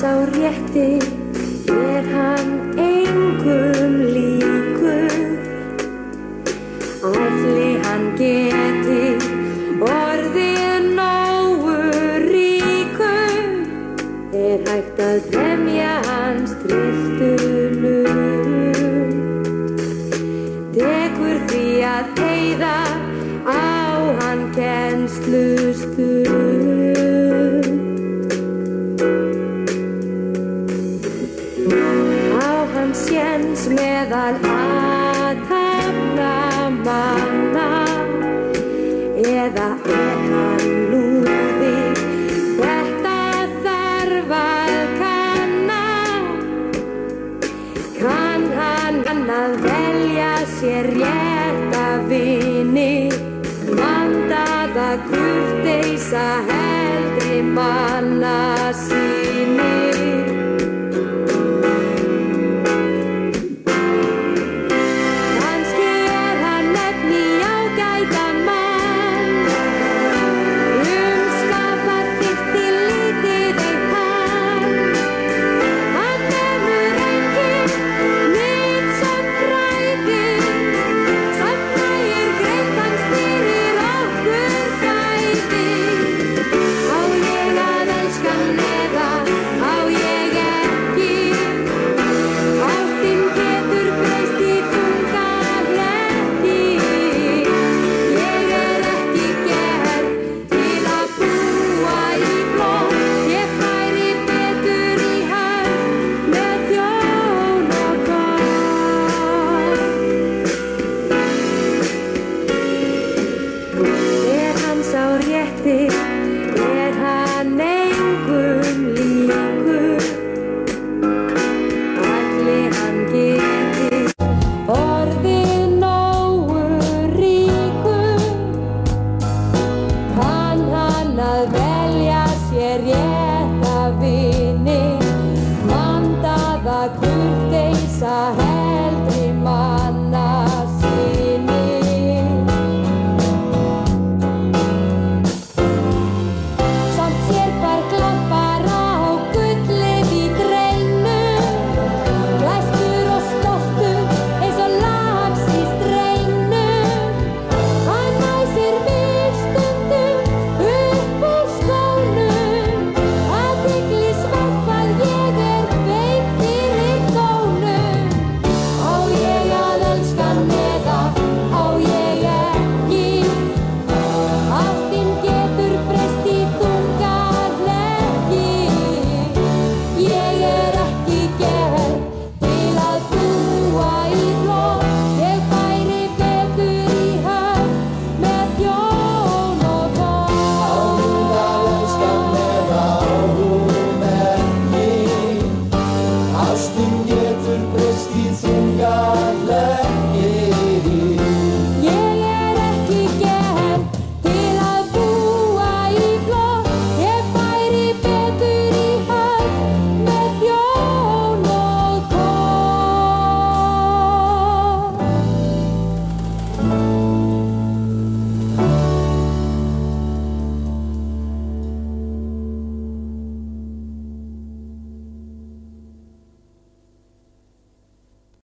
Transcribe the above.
sá rétti er hann engum líkur? Ætli hann geti orðið nógu ríkur? Er hægt að temja hans trilltunum Tekur því að eyða á hann kennslustum séns meðal aðtapna manna Eða er hann lúði Þetta þarf að kanna. Kann hann að velja sér rétta vini Vandaða kurteisa heldri manna síni